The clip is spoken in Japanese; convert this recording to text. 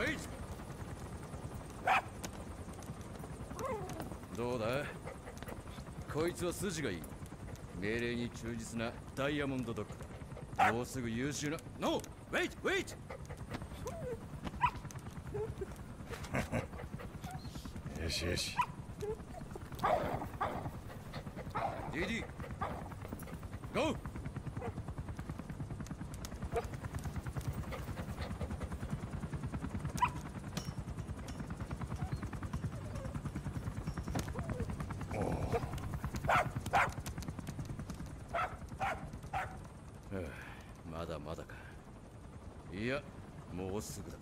Wait. どうだこいつは筋がいい命令に忠実なダイヤモンドドッグもうすぐ優秀な No! Wait! Wait! よしよしディディ Go! まだまだか。いやもうすぐだ。